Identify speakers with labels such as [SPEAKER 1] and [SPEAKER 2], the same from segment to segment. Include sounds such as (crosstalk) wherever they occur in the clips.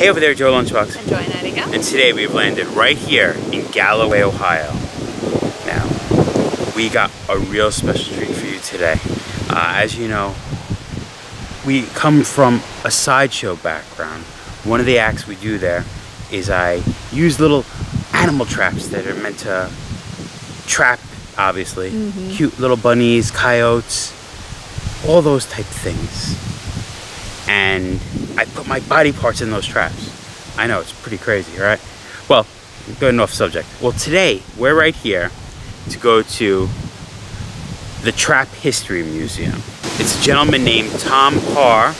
[SPEAKER 1] Hey over there, Joe Lunchbox.
[SPEAKER 2] And Joy Nightingale.
[SPEAKER 1] And today we've landed right here in Galloway, Ohio. Now, we got a real special treat for you today. Uh, as you know, we come from a sideshow background. One of the acts we do there is I use little animal traps that are meant to trap, obviously,
[SPEAKER 2] Mm-hmm.
[SPEAKER 1] cute little bunnies, coyotes, all those type things. And I put my body parts in those traps. I know, it's pretty crazy, right? Well, good enough subject. Well, today, we're right here to go to the Trap History Museum. It's a gentleman named Tom Parr.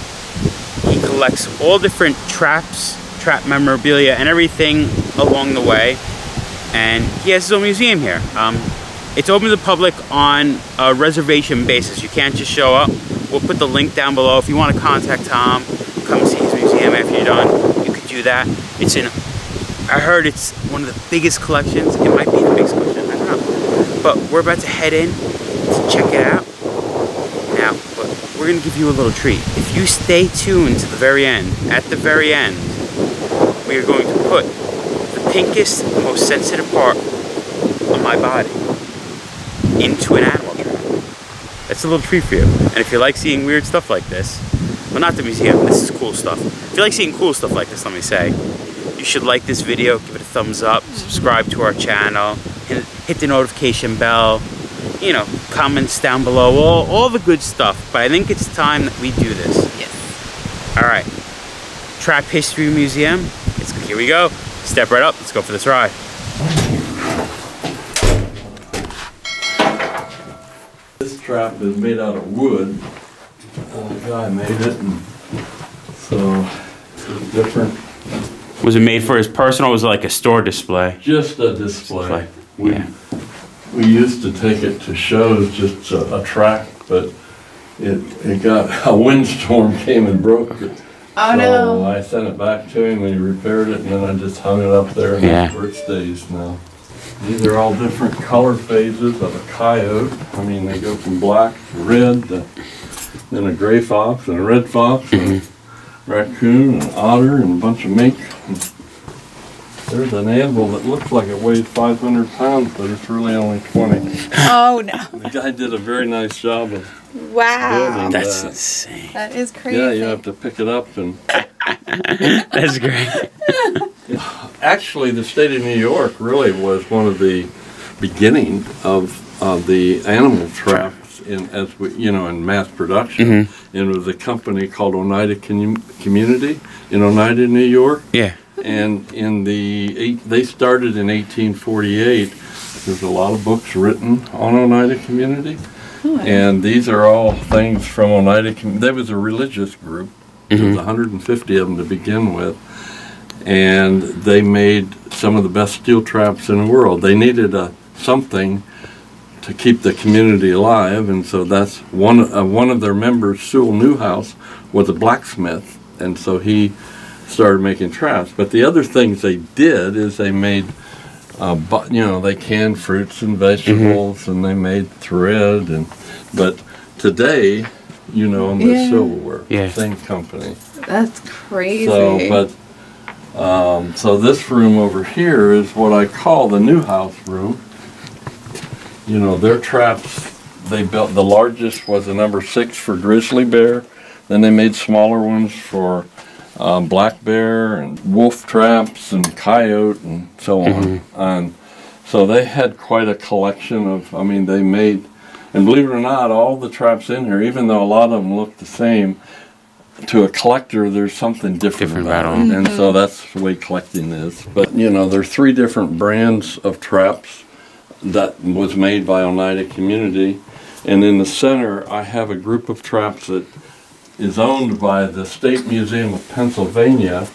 [SPEAKER 1] He collects all different traps, trap memorabilia, and everything along the way. And he has his own museum here. Um, it's open to the public on a reservation basis. You can't just show up. We'll put the link down below. If you want to contact Tom, come see his museum after you're done, you could do that. It's in, I heard it's one of the biggest collections. It might be the biggest collection, I don't know. But we're about to head in to check it out. Now, we're gonna give you a little treat. If you stay tuned to the very end, at the very end, we are going to put the pinkest, most sensitive part of my body into an animal. That's a little treat for you. And if you like seeing weird stuff like this, well, not the museum, this is cool stuff. If you like seeing cool stuff like this, let me say, you should like this video, give it a thumbs up, subscribe to our channel, hit, hit the notification bell, you know, comments down below, all, all the good stuff. But I think it's time that we do this.
[SPEAKER 2] Yes.
[SPEAKER 1] All right, Trap History Museum. It's, here we go. Step right up. Let's go for this ride.
[SPEAKER 3] This trap is made out of wood. The guy made it and so it's different,
[SPEAKER 1] Was it made for his personal? Or was it like a store display?
[SPEAKER 3] just a display.
[SPEAKER 1] Display,
[SPEAKER 3] We,
[SPEAKER 1] yeah.
[SPEAKER 3] we used to take it to shows, just a, a track, but it, it got, (laughs) a windstorm came and broke it.
[SPEAKER 2] Oh
[SPEAKER 3] So
[SPEAKER 2] no.
[SPEAKER 3] I sent it back to him and he repaired it and then I just hung it up there and
[SPEAKER 1] Yeah.
[SPEAKER 3] that's where it stays now. These are all different color phases of a coyote. I mean, they go from black to red to then a gray fox and a red fox and a raccoon and an otter and a bunch of mink. There's an animal that looks like it weighs 500 pounds, but it's really only 20.
[SPEAKER 2] Oh no.
[SPEAKER 3] The guy did a very nice job of
[SPEAKER 2] Wow.
[SPEAKER 3] Building.
[SPEAKER 1] That's
[SPEAKER 3] Uh,
[SPEAKER 1] insane.
[SPEAKER 2] That is crazy.
[SPEAKER 3] Yeah, you have to pick it up and (laughs)
[SPEAKER 1] That's great. (laughs)
[SPEAKER 3] Actually, the state of New York really was one of the beginning of, of the animal traps in, as we, you know, in mass production.
[SPEAKER 1] Mm-hmm.
[SPEAKER 3] And it was a company called Oneida Commu- Community in Oneida, New York.
[SPEAKER 1] Yeah.
[SPEAKER 3] And in the eight, they started in 1848. There's a lot of books written on Oneida Community. And these are all things from Oneida. Com- There was a religious group. There was 150 of them to begin with and they made some of the best steel traps in the world. They needed a something to keep the community alive, and so that's one uh, one of their members, Sewell Newhouse, was a blacksmith, and so he started making traps. But the other things they did is they made, uh, bu- you know, they canned fruits and vegetables, and they made thread, and but today, you know, them
[SPEAKER 2] Yeah.
[SPEAKER 3] as silverware,
[SPEAKER 1] Yeah.
[SPEAKER 3] same company.
[SPEAKER 2] That's crazy.
[SPEAKER 3] So, but, um, so this room over here is what I call the Newhouse room. You know, their traps, they built, the largest was a number six for grizzly bear. Then they made smaller ones for um, black bear and wolf traps and coyote and so on. And so they had quite a collection of, I mean, they made, and believe it or not, all the traps in here, even though a lot of them look the same, to a collector, there's something different,
[SPEAKER 1] Different
[SPEAKER 3] about
[SPEAKER 1] about
[SPEAKER 3] it, and so that's the way collecting is. But you know, there's three different brands of traps that was made by Oneida Community, and in the center, I have a group of traps that is owned by the State Museum of Pennsylvania,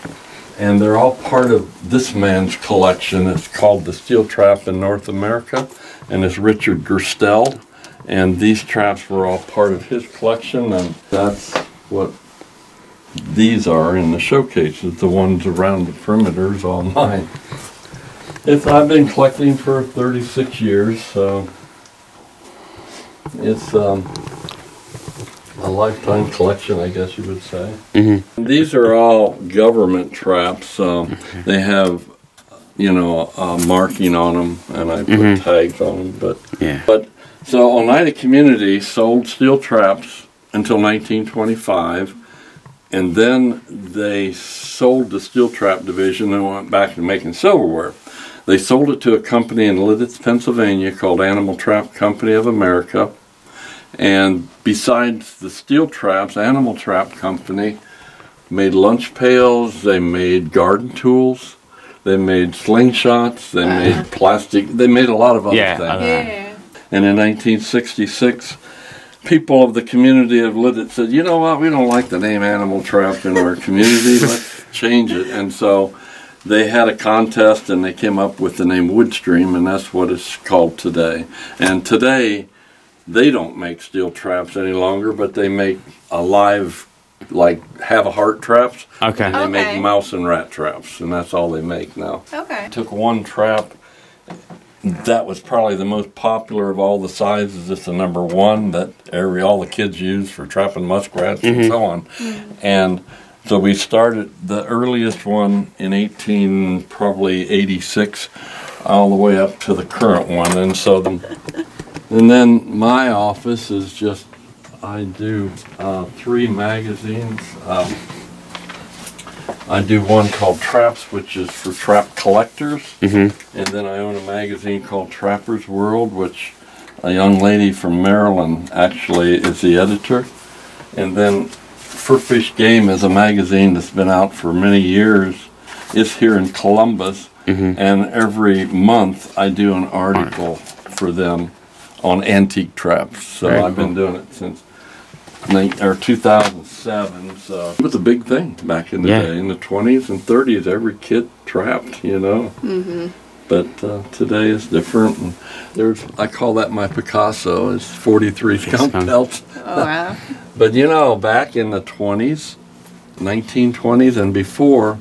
[SPEAKER 3] and they're all part of this man's collection. It's called the Steel Trap in North America, and it's Richard Gerstell. And these traps were all part of his collection, and that's what these are in the showcases. The ones around the perimeters, all mine. It's I've been collecting for 36 years, so it's um, a lifetime collection, I guess you would say.
[SPEAKER 1] Mm-hmm.
[SPEAKER 3] These are all government traps. Um, they have, you know, a marking on them, and I put
[SPEAKER 1] Mhm.
[SPEAKER 3] tags on them. But
[SPEAKER 1] Yeah.
[SPEAKER 3] but so Oneida Community sold steel traps until 1925, and then they sold the steel trap division and went back to making silverware. They sold it to a company in Lititz, Pennsylvania called Animal Trap Company of America. And besides the steel traps, Animal Trap Company made lunch pails, they made garden tools, they made slingshots, they uh. made plastic, they made a lot of other
[SPEAKER 1] Yeah,
[SPEAKER 3] things.
[SPEAKER 1] other-
[SPEAKER 2] Yeah.
[SPEAKER 3] And in 1966, people of the community have of Lititz said, you know what, we don't like the name Animal Trap in our community, (laughs) let's change it. And so they had a contest and they came up with the name Woodstream, and that's what it's called today. And today, they don't make steel traps any longer, but they make a live, like, Havahart traps.
[SPEAKER 1] Okay.
[SPEAKER 3] And they make mouse and rat traps, and that's all they make now
[SPEAKER 2] Okay.
[SPEAKER 3] took one trap that was probably the most popular of all the sizes. It's the number one that every all the kids use for trapping muskrats and so on. And so we started the earliest one in 18 probably 86 all the way up to the current one. And so the, and then my office is just I do uh, three magazines. Um, I do one called Traps, which is for trap collectors.
[SPEAKER 1] Mm-hmm.
[SPEAKER 3] And then I own a magazine called Trapper's World, which a young lady from Maryland actually is the editor. And then Fur Fish Game is a magazine that's been out for many years. It's here in Columbus.
[SPEAKER 1] Mhm.
[SPEAKER 3] And every month I do an article for them on antique traps. So
[SPEAKER 1] Very
[SPEAKER 3] I've been doing it since or 2007. So it was a big thing back in the
[SPEAKER 1] Yeah.
[SPEAKER 3] day. In the 20s and 30s, every kid trapped, you know. But uh, today is different. And there's, I call that my Picasso. It's 43 skunk
[SPEAKER 1] Skunk.
[SPEAKER 3] pelts.
[SPEAKER 2] Oh wow. (laughs)
[SPEAKER 3] But you know, back in the 20s, 1920s and before,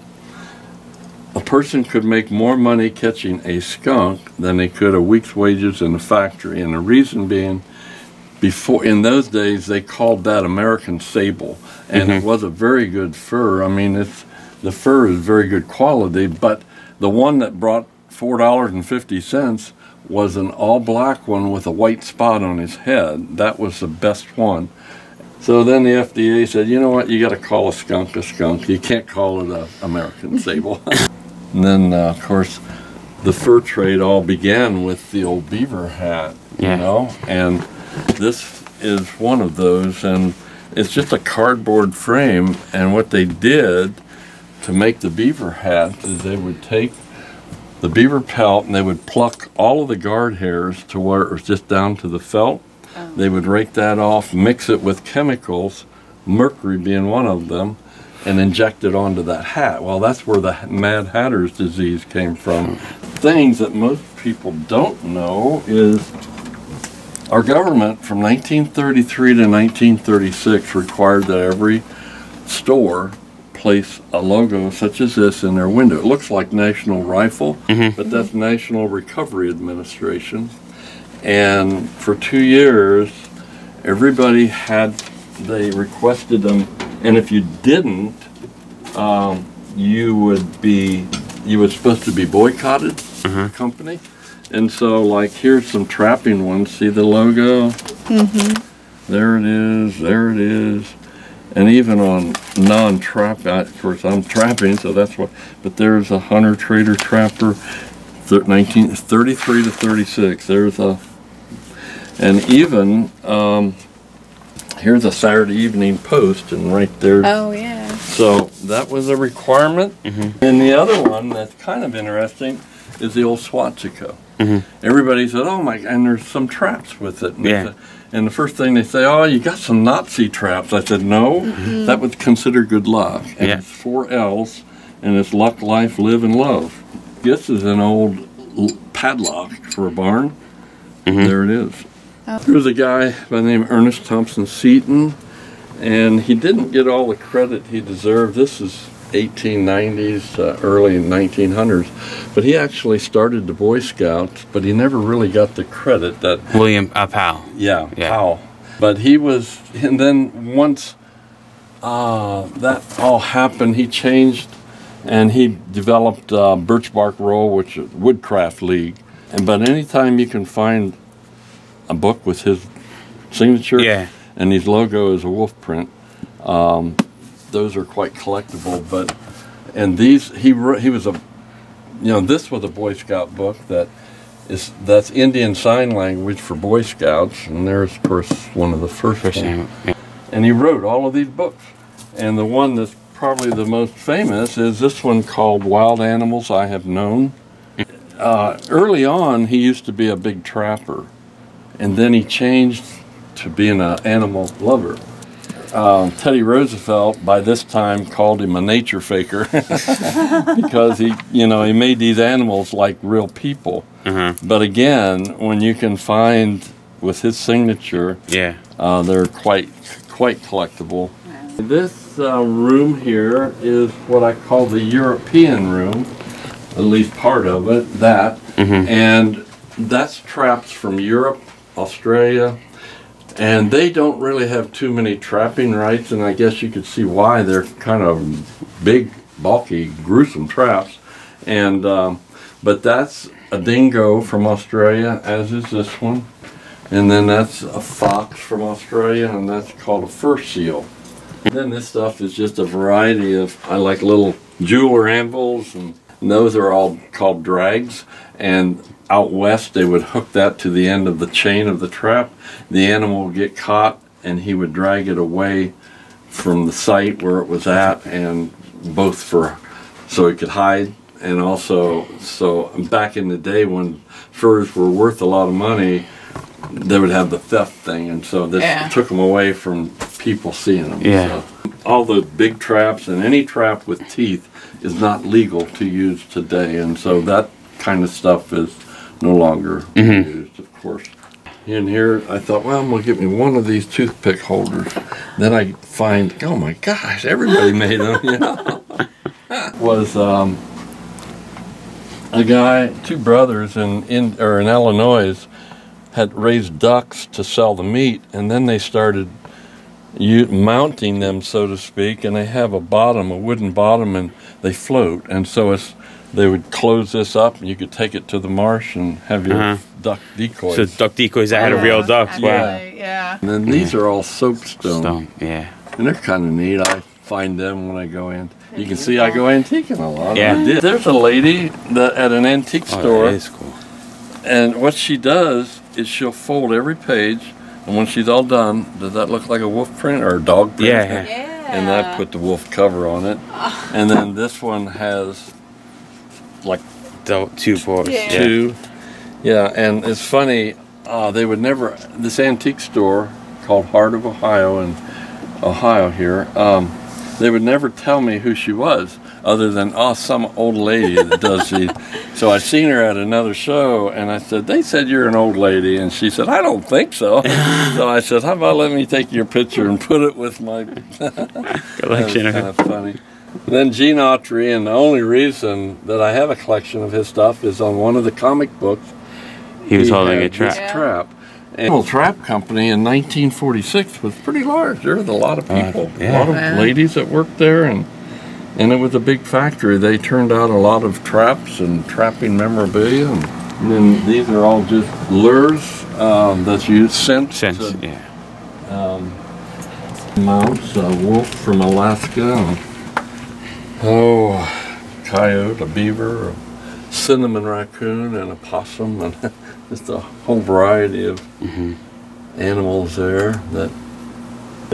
[SPEAKER 3] a person could make more money catching a skunk than they could a week's wages in a factory. And the reason being, before in those days they called that American sable, and it was a very good fur. I mean, it's the fur is very good quality, but the one that brought four dollars and fifty cents was an all black one with a white spot on his head. That was the best one. So then the FDA said, you know what, you got to call a skunk a skunk. You can't call it a American (laughs) sable. (laughs) and then, uh, of course, the fur trade all began with the old beaver hat,
[SPEAKER 1] Yeah.
[SPEAKER 3] you know, and this is one of those, and it's just a cardboard frame. And what they did to make the beaver hat is they would take the beaver pelt and they would pluck all of the guard hairs to where it was just down to the felt. Oh. They would rake that off, mix it with chemicals, mercury being one of them, and inject it onto that hat. Well, that's where the Mad Hatter's disease came from. Things that most people don't know is our government from 1933 to 1936 required that every store place a logo such as this in their window. It looks like National Rifle, but that's National Recovery Administration. And for two years, everybody had, they requested them, and if you didn't, um, you would be, you were supposed to be boycotted, the company. And so, like, here's some trapping ones. See the logo? There it is, there it is. And even on non-trap, I- of course, I'm trapping, so that's what, but there's a hunter, trader, trapper, thir- 19, 33 to 36. There's a, and even, um, here's a Saturday Evening Post, and right there.
[SPEAKER 2] Oh yeah.
[SPEAKER 3] So that was a requirement. And the other one that's kind of interesting is the old swastika. Everybody said, "Oh my!" And there's some traps with it. And,
[SPEAKER 1] Yeah.
[SPEAKER 3] said- and the first thing they say, "Oh, you got some Nazi traps." I said, "No, mm-hmm. that was considered good luck." And
[SPEAKER 1] Yeah.
[SPEAKER 3] it's four L's, and it's luck, life, live, and love. This is an old l- padlock for a barn. Mm-hmm. There it is. Oh. There was a guy by the name of Ernest Thompson Seton, and he didn't get all the credit he deserved. This is 1890s, uh, early 1900s, but he actually started the Boy Scouts, but he never really got the credit that
[SPEAKER 1] William uh, Powell.
[SPEAKER 3] yeah,
[SPEAKER 1] Yeah.
[SPEAKER 3] Powell. But he was, and then once uh, that all happened, he changed and he developed uh, Birch Bark Roll, which is Woodcraft League. And but anytime you can find a book with his signature
[SPEAKER 1] Yeah.
[SPEAKER 3] and his logo is a wolf print, um, those are quite collectible. But and these he wrote, he was a you know this was a Boy Scout book that is that's Indian Sign Language for Boy Scouts, and there's of course one of the first,
[SPEAKER 1] First
[SPEAKER 3] ones.
[SPEAKER 1] Yeah.
[SPEAKER 3] And he wrote all of these books. And the one that's probably the most famous is this one called Wild Animals I Have Known. Uh, early on, he used to be a big trapper, and then he changed to being an animal lover. Um, Teddy Roosevelt, by this time, called him a nature faker (laughs) because he, you know, he made these animals like real people.
[SPEAKER 1] Uh-huh.
[SPEAKER 3] But again, when you can find with his signature,
[SPEAKER 1] Yeah.
[SPEAKER 3] uh, they're quite quite collectible. This uh, room here is what I call the European room, at least part of it. That
[SPEAKER 1] Mhm.
[SPEAKER 3] and that's traps from Europe, Australia, and they don't really have too many trapping rights. And I guess you could see why they're kind of big, bulky, gruesome traps. And um, but that's a dingo from Australia, as is this one. And then that's a fox from Australia, and that's called a fur seal. And then this stuff is just a variety of, I like little jeweler anvils, and, and those are all called drags. And out west, they would hook that to the end of the chain of the trap. The animal would get caught, and he would drag it away from the site where it was at, and both for so it could hide, and also so back in the day when furs were worth a lot of money, they would have the theft thing, and so this
[SPEAKER 2] Yeah.
[SPEAKER 3] took them away from people seeing them.
[SPEAKER 1] Yeah.
[SPEAKER 3] So, all the big traps and any trap with teeth is not legal to use today, and so that kind of stuff is no longer
[SPEAKER 1] Mhm.
[SPEAKER 3] used, of course. In here, I thought, well, I'm gonna get me one of these toothpick holders. Then I find, oh my gosh, everybody made them. You know, was um, a guy, two brothers in in or in Illinois, had raised ducks to sell the meat, and then they started you mounting them, so to speak, and they have a bottom, a wooden bottom, and they float, and so it's they would close this up, and you could take it to the marsh and have your
[SPEAKER 1] Uh-huh.
[SPEAKER 3] duck decoys.
[SPEAKER 1] So duck decoys that had a real ducks. Wow.
[SPEAKER 2] Actually, Yeah.
[SPEAKER 3] and then these are all soapstone,
[SPEAKER 1] Stone. Yeah.
[SPEAKER 3] and they're kind of neat. I find them when I go in. You can see I go antiquing a lot.
[SPEAKER 1] Yeah.
[SPEAKER 3] I did. There's a lady that at an antique
[SPEAKER 1] Oh,
[SPEAKER 3] store.
[SPEAKER 1] that is cool.
[SPEAKER 3] And what she does is she'll fold every page, and when she's all done, does that look like a wolf print or a dog print?
[SPEAKER 1] Yeah.
[SPEAKER 2] Yeah.
[SPEAKER 3] And I put the wolf cover on it. And then this one has like
[SPEAKER 1] Do- two boys.
[SPEAKER 2] Yeah.
[SPEAKER 3] two. Yeah, and it's funny, uh, they would never, this antique store called Heart of Ohio in Ohio here, um, they would never tell me who she was other than, oh, some old lady that does these. (laughs) So I seen her at another show and I said, they said you're an old lady. And she said, I don't think so. (laughs) so I said, how about let me take your picture and put it with my
[SPEAKER 1] Collection.
[SPEAKER 3] kind of funny. Then Gene Autry, and the only reason that I have a collection of his stuff is on one of the comic books.
[SPEAKER 1] He was
[SPEAKER 3] he
[SPEAKER 1] holding a trap.
[SPEAKER 2] Yeah.
[SPEAKER 3] trap. And the trap company in 1946 was pretty large. There was a lot of
[SPEAKER 1] Uh,
[SPEAKER 3] people,
[SPEAKER 1] yeah.
[SPEAKER 3] a lot of ladies that worked there, and and it was a big factory. They turned out a lot of traps and trapping memorabilia. And, then these are all just lures um, that's used scent
[SPEAKER 1] Sense.
[SPEAKER 3] to
[SPEAKER 1] Yeah.
[SPEAKER 3] um, mounts, a wolf from Alaska, and, oh, coyote, a beaver, a cinnamon raccoon, and a possum, and (laughs) just a whole variety of
[SPEAKER 1] Mhm.
[SPEAKER 3] animals there. That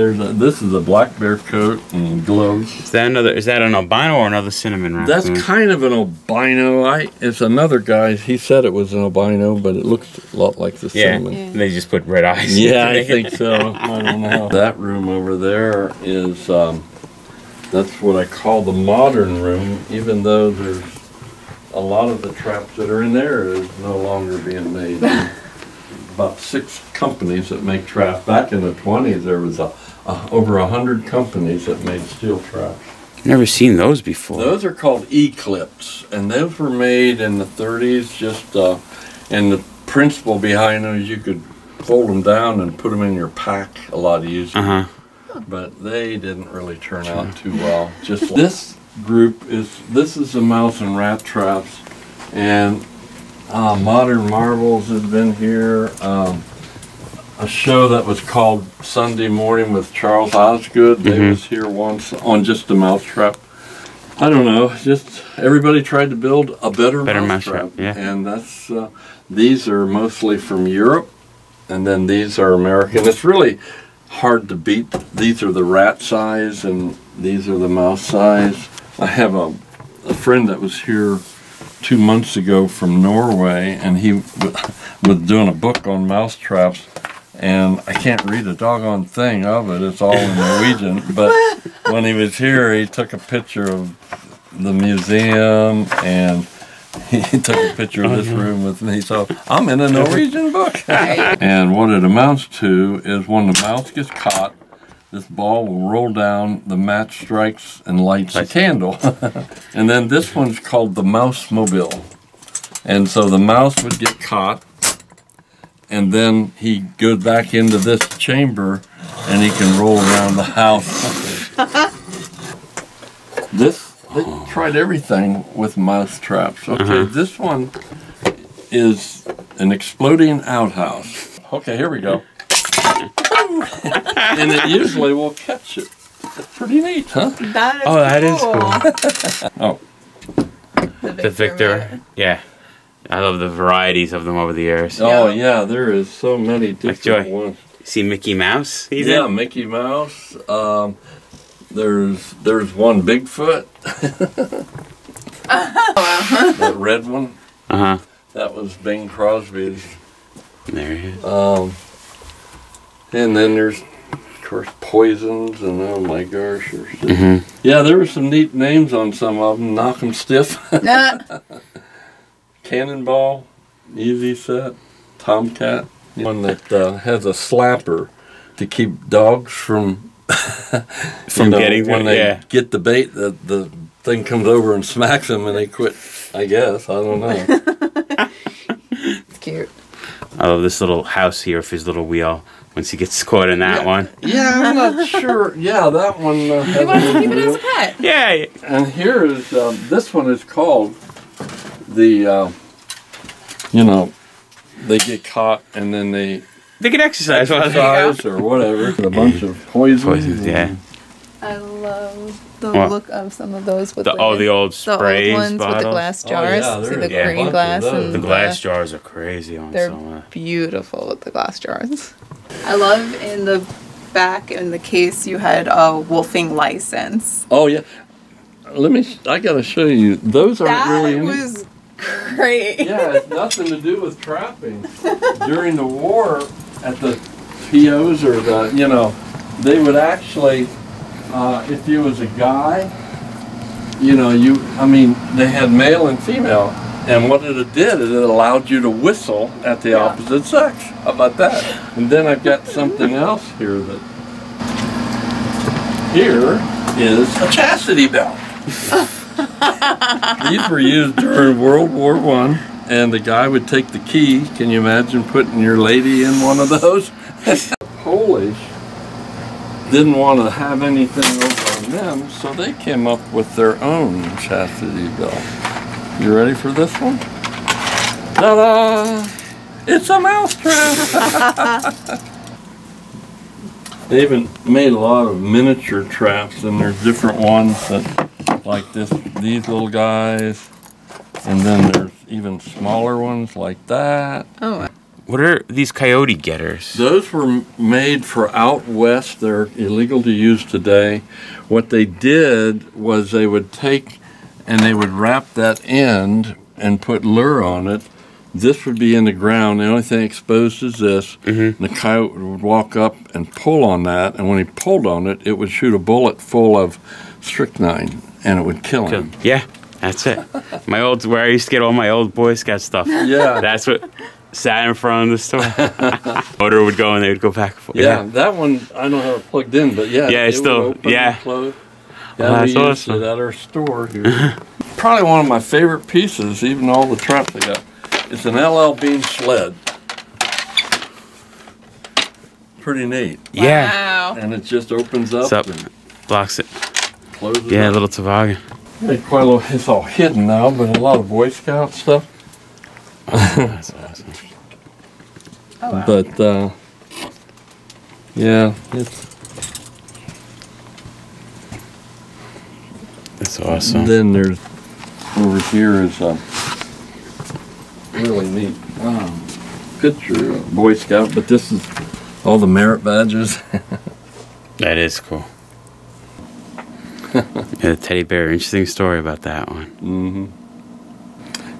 [SPEAKER 3] there's a, this is a black bear coat and gloves.
[SPEAKER 1] Is that another? Is that an albino or another cinnamon raccoon?
[SPEAKER 3] That's kind of an albino. I it's another guy. He said it was an albino, but it looks a lot like the
[SPEAKER 1] yeah.
[SPEAKER 3] cinnamon.
[SPEAKER 1] They just put red eyes.
[SPEAKER 3] Yeah, (laughs) I think so. I don't know. That room over there is, um, that's what I call the modern room, even though there's a lot of the traps that are in there is no longer being made. (laughs) About six companies that make traps. Back in the twenties, there was a, a, over a hundred companies that made steel traps.
[SPEAKER 1] Never seen those before.
[SPEAKER 3] Those are called Eclipse, and those were made in the 30s. Just uh, and the principle behind them is you could fold them down and put them in your pack a lot easier.
[SPEAKER 1] Uh huh.
[SPEAKER 3] But they didn't really turn out too well. Just this group is this is the mouse and rat traps, and uh, Modern Marvels has been here. Um, a show that was called Sunday Morning with Charles Osgood. They
[SPEAKER 1] Mhm.
[SPEAKER 3] was here once on just a mousetrap. I don't know. Just everybody tried to build a better,
[SPEAKER 1] Better
[SPEAKER 3] mousetrap,
[SPEAKER 1] mousetrap, yeah.
[SPEAKER 3] and that's uh, these are mostly from Europe, and then these are American. It's really hard to beat. These are the rat size, and these are the mouse size. I have a, a friend that was here two months ago from Norway, and he w- (laughs) was doing a book on mouse traps. And I can't read a doggone thing of it. It's all in Norwegian. (laughs) But when he was here, he took a picture of the museum and (laughs) he took a picture of oh, this room with me. So I'm in a Norwegian book. (laughs) and what it amounts to is when the mouse gets caught, this ball will roll down, the match strikes and lights a candle. and then this one's called the mouse mobile. And so the mouse would get caught, and then he goes back into this chamber and he can roll around the house. (laughs) this, they tried everything with mouse traps. Okay,
[SPEAKER 1] Uh-huh.
[SPEAKER 3] this one is an exploding outhouse. Okay, here we go. (laughs) and it usually will catch it. It's pretty neat, huh?
[SPEAKER 2] That is
[SPEAKER 1] Oh, that is
[SPEAKER 2] cool. (laughs)
[SPEAKER 3] Oh,
[SPEAKER 2] The
[SPEAKER 1] The Victor.
[SPEAKER 2] Victor.
[SPEAKER 1] Yeah. I love the varieties of them over the years.
[SPEAKER 3] oh
[SPEAKER 2] Yeah.
[SPEAKER 3] yeah, there is so many different
[SPEAKER 1] Joy.
[SPEAKER 3] ones.
[SPEAKER 1] See Mickey Mouse? He's
[SPEAKER 3] yeah,
[SPEAKER 1] in?
[SPEAKER 3] Mickey Mouse. Um, there's there's one Bigfoot. (laughs) that red one.
[SPEAKER 1] Uh huh.
[SPEAKER 3] That was Bing Crosby's.
[SPEAKER 1] There he is.
[SPEAKER 3] Um, and then there's of course poisons and oh my gosh, there's
[SPEAKER 1] Mm-hmm.
[SPEAKER 3] yeah, there were some neat names on some of them. Knock 'em stiff,
[SPEAKER 2] Nah. (laughs)
[SPEAKER 3] Cannonball, Easy Set, Tomcat. One that uh, has a slapper to keep dogs from (laughs)
[SPEAKER 1] From getting
[SPEAKER 3] when they
[SPEAKER 1] yeah.
[SPEAKER 3] get the bait, the the thing comes over and smacks them and they quit. I guess I don't know. (laughs)
[SPEAKER 2] It's cute.
[SPEAKER 1] I love this little house here with his little wheel. Once he gets caught in that
[SPEAKER 3] Yeah.
[SPEAKER 1] one.
[SPEAKER 3] yeah, I'm not (laughs) sure. Yeah, that one. Uh, has
[SPEAKER 2] You want to keep it as a pet?
[SPEAKER 1] Yeah. yeah.
[SPEAKER 3] And here is um, this one is called the. Uh, you know, they get caught and then they
[SPEAKER 1] They can exercise while they
[SPEAKER 3] exercise or whatever. A bunch of poisons.
[SPEAKER 1] Poisons, yeah.
[SPEAKER 2] I love the
[SPEAKER 1] What?
[SPEAKER 2] look of some of those with
[SPEAKER 1] The,
[SPEAKER 2] like,
[SPEAKER 1] oh, the old
[SPEAKER 2] the
[SPEAKER 1] sprays
[SPEAKER 2] old ones with the
[SPEAKER 1] bottles.
[SPEAKER 2] glass
[SPEAKER 3] Oh,
[SPEAKER 2] jars.
[SPEAKER 3] yeah,
[SPEAKER 2] See the
[SPEAKER 1] is a
[SPEAKER 2] green glass and
[SPEAKER 1] The glass jars are crazy on
[SPEAKER 2] They're
[SPEAKER 1] some. Uh,
[SPEAKER 2] beautiful with the glass jars. I love in the back in the case you had a wolfing license.
[SPEAKER 3] Oh yeah. Let me. I gotta show you. Those aren't
[SPEAKER 2] That
[SPEAKER 3] really. any-
[SPEAKER 2] was (laughs) great.
[SPEAKER 3] Yeah, it's nothing to do with trapping. During the war, at the POs or the, you know, they would actually, uh, if you was a guy, you know, you, I mean, they had male and female, and what it did is it allowed you to whistle at the
[SPEAKER 2] Yeah.
[SPEAKER 3] opposite sex. How about that? And then I've got something else here that, here is a chastity belt. (laughs) These were used during World War One, and the guy would take the key. Can you imagine putting your lady in one of those? (laughs) Polish didn't want to have anything over on them, so they came up with their own chastity belt. You ready for this one? Ta-da! It's a mousetrap. (laughs) they even made a lot of miniature traps, and there's different ones that, like this, these little guys, and then there's even smaller ones like that.
[SPEAKER 2] Oh,
[SPEAKER 1] what are these coyote getters?
[SPEAKER 3] Those were made for out west. They're illegal to use today. What they did was they would take and they would wrap that end and put lure on it. This would be in the ground. The only thing exposed is this.
[SPEAKER 1] Mhm.
[SPEAKER 3] The coyote would walk up and pull on that, and when he pulled on it, it would shoot a bullet full of strychnine, and it would kill him.
[SPEAKER 1] Yeah, that's it. My old where I used to get all my old Boy Scout stuff.
[SPEAKER 3] Yeah.
[SPEAKER 1] That's what sat in front of the store. (laughs) Motor would go and they would go back and forth.
[SPEAKER 3] Yeah, that one I don't have it plugged in, but yeah,
[SPEAKER 1] Yeah,
[SPEAKER 3] it
[SPEAKER 1] it's
[SPEAKER 3] would
[SPEAKER 1] still-
[SPEAKER 3] open and
[SPEAKER 1] yeah.
[SPEAKER 3] close. Yeah, we
[SPEAKER 1] that's
[SPEAKER 3] used
[SPEAKER 1] awesome.
[SPEAKER 3] it at our store here. (laughs) Probably one of my favorite pieces, even all the traps I got. It's an LL Bean sled. Pretty neat.
[SPEAKER 1] Yeah.
[SPEAKER 2] Wow.
[SPEAKER 3] And it just opens up
[SPEAKER 1] It's up.
[SPEAKER 3] and
[SPEAKER 1] Blocks it.
[SPEAKER 3] Closes
[SPEAKER 1] Yeah, a little toboggan.
[SPEAKER 3] It's quite a little, it's all hidden now, but a lot of Boy Scout stuff.
[SPEAKER 1] That's (laughs) awesome.
[SPEAKER 2] Oh, wow.
[SPEAKER 3] But uh, yeah, it's
[SPEAKER 1] That's awesome.
[SPEAKER 3] then there's over here is a really neat um, picture of Boy Scout, but this is all the merit badges. (laughs)
[SPEAKER 1] That is cool. (laughs) yeah, the teddy bear. Interesting story about that one.
[SPEAKER 3] hmm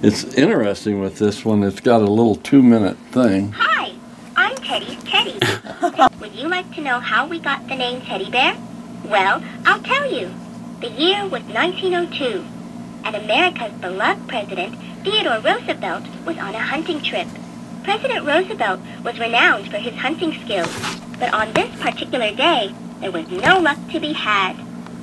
[SPEAKER 3] It's interesting with this one. It's got a little two-minute thing.
[SPEAKER 4] Hi, I'm Teddy's Teddy. (laughs) Would you like to know how we got the name Teddy Bear? Well, I'll tell you. The year was 1902, and America's beloved president, Theodore Roosevelt, was on a hunting trip. President Roosevelt was renowned for his hunting skills, but on this particular day, there was no luck to be had.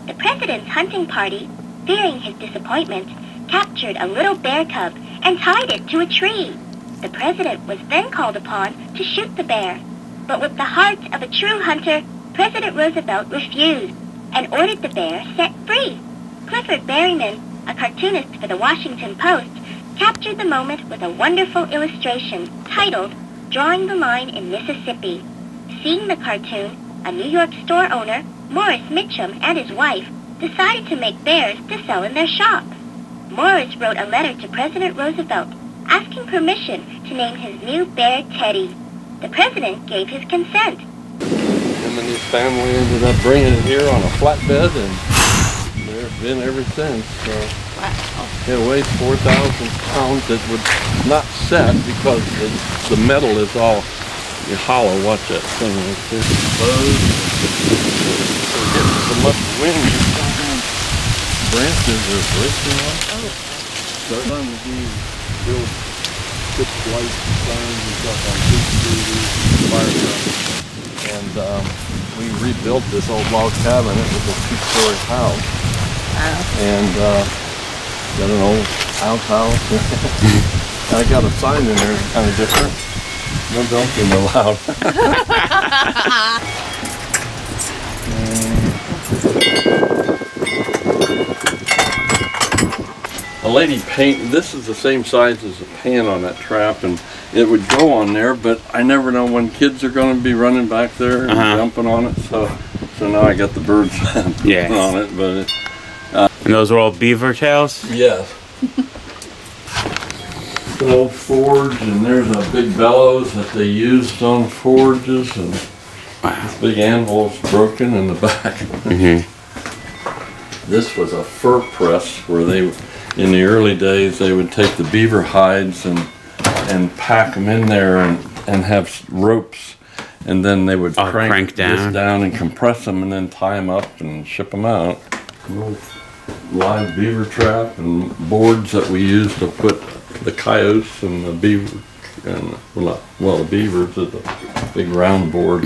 [SPEAKER 4] The president's hunting party, fearing his disappointment, captured a little bear cub and tied it to a tree. The president was then called upon to shoot the bear, but with the heart of a true hunter, President Roosevelt refused and ordered the bear set free. Clifford Berryman, a cartoonist for the Washington Post, captured the moment with a wonderful illustration titled Drawing the Line in Mississippi. Seeing the cartoon, a New York store owner, Morris Michtom, and his wife decided to make bears to sell in their shop. Morris wrote a letter to President Roosevelt asking permission to name his new bear Teddy. The president gave his consent.
[SPEAKER 3] Him And then his family ended up bringing it here on a flatbed, and there's been ever since. So
[SPEAKER 2] Wow.
[SPEAKER 3] it weighs 4,000 pounds. It would not set because the, the metal is all hollow. Watch that thing right there. Closed. So we're getting so much wind. Branches are breaking off. Starting to be build fixed lights and signs and stuff on trees, fire trucks. And um, we rebuilt this old log cabin. It was a two-story house.
[SPEAKER 2] Wow.
[SPEAKER 3] And uh, got an old outhouse. I got a sign in there, kind of different. No dunking allowed. (laughs) A lady paint, this is the same size as the pan on that trap and it would go on there, but I never know when kids are gonna be running back there and
[SPEAKER 1] Uh-huh.
[SPEAKER 3] jumping on it, so, so now I got the birds (laughs)
[SPEAKER 1] Yeah.
[SPEAKER 3] on it, but it,
[SPEAKER 1] And those are all beaver tails.
[SPEAKER 3] Yes. An old forge, and there's a big bellows that they used on forges, and
[SPEAKER 1] Wow.
[SPEAKER 3] big anvil's broken in the back.
[SPEAKER 1] hmm
[SPEAKER 3] This was a fur press where they, in the early days, they would take the beaver hides and and pack them in there and and have ropes, and then they would
[SPEAKER 1] Oh,
[SPEAKER 3] crank,
[SPEAKER 1] crank
[SPEAKER 3] this
[SPEAKER 1] down.
[SPEAKER 3] down and compress them, and then tie them up and ship them out. Little live beaver trap and boards that we used to put the coyotes and the beaver and well, well the beavers is a big round board.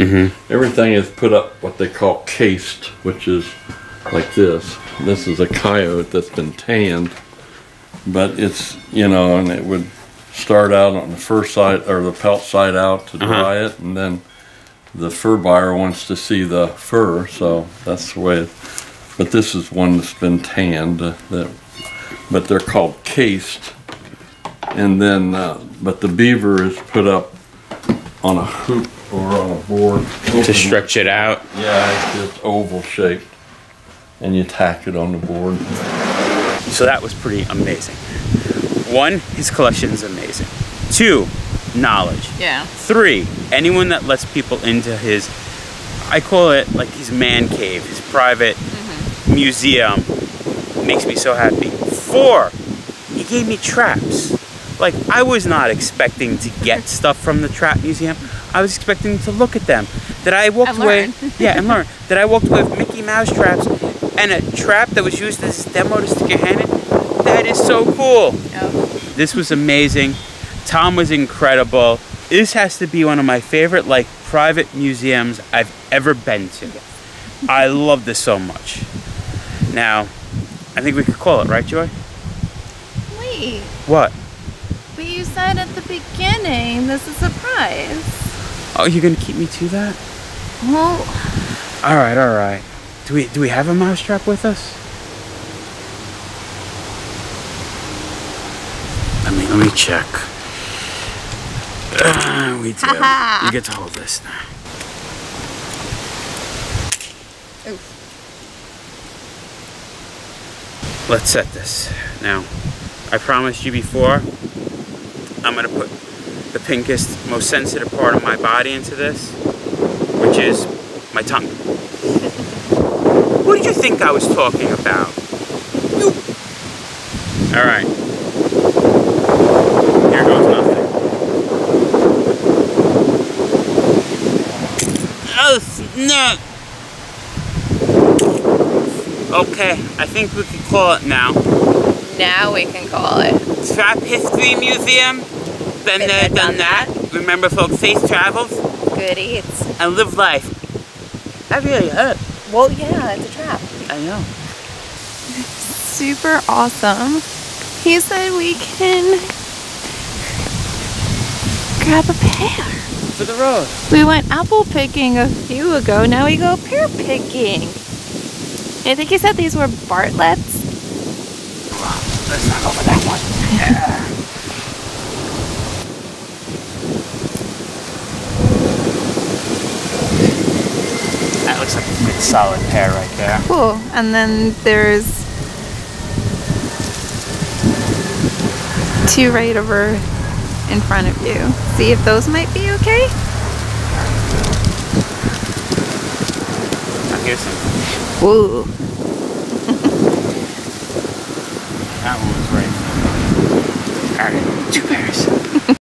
[SPEAKER 3] Everything is put up what they call cased, which is like this. This is a coyote that's been tanned, but it's you know, and it would start out on the fur side or the pelt side out to dry it, and then the fur buyer wants to see the fur, so that's the way. It, but this is one that's been tanned. Uh, that, but they're called cased, and then uh, but the beaver is put up on a hoop or on a board
[SPEAKER 1] To stretch it out.
[SPEAKER 3] Yeah, it's just oval shaped, and you tack it on the board.
[SPEAKER 1] So that was pretty amazing. One, his collection is amazing. Two, knowledge.
[SPEAKER 2] Yeah.
[SPEAKER 1] Three, anyone that lets people into his, I call it like his man cave, his private museum, makes me so happy. Four, he gave me traps. Like, I was not expecting to get (laughs) stuff from the trap museum. I was expecting to look at them. That I walked
[SPEAKER 2] And
[SPEAKER 1] away,
[SPEAKER 2] learn. (laughs)
[SPEAKER 1] yeah, and learn. That I walked away with Mickey Mouse traps and a trap that was used as a demo to stick your hand in. That is so cool.
[SPEAKER 2] Yeah.
[SPEAKER 1] This was amazing. Tom was incredible. This has to be one of my favorite like private museums I've ever been to. (laughs) I love this so much. Now, I think we could call it, right, Joy?
[SPEAKER 5] Wait,
[SPEAKER 1] What?
[SPEAKER 5] But you said at the beginning this is a surprise.
[SPEAKER 1] Oh, you're gonna keep me to that?
[SPEAKER 2] Well,
[SPEAKER 1] All right, all right. Do we do we have a mousetrap with us? Let me let me check. Uh, we do. You get to hold this now. Let's set this. Now, I promised you before, I'm gonna put the pinkest, most sensitive part of my body into this, which is my tongue. What did you think I was talking about? All right. Here goes nothing. Oh no. Okay, I think we can call it now.
[SPEAKER 6] Now we can call it.
[SPEAKER 1] Trap History Museum. Been
[SPEAKER 6] Been
[SPEAKER 1] there,
[SPEAKER 6] there,
[SPEAKER 1] done
[SPEAKER 6] done
[SPEAKER 1] that. Remember, folks, safe travels
[SPEAKER 6] Good eats.
[SPEAKER 1] and live life. That really hurt.
[SPEAKER 6] Well, yeah, it's a trap.
[SPEAKER 1] I know.
[SPEAKER 2] super awesome. He said we can grab a pear.
[SPEAKER 1] For the road.
[SPEAKER 2] We went apple picking a few ago. Now we go pear picking. I think he said these were Bartlett's.
[SPEAKER 1] Let's not go for that one. (laughs) That looks like a good solid pair right there.
[SPEAKER 2] Cool. And then there's two right over in front of you. See if those might be okay.
[SPEAKER 1] Now here's some.
[SPEAKER 2] Whoa.
[SPEAKER 1] That one was right. Alright, two pairs.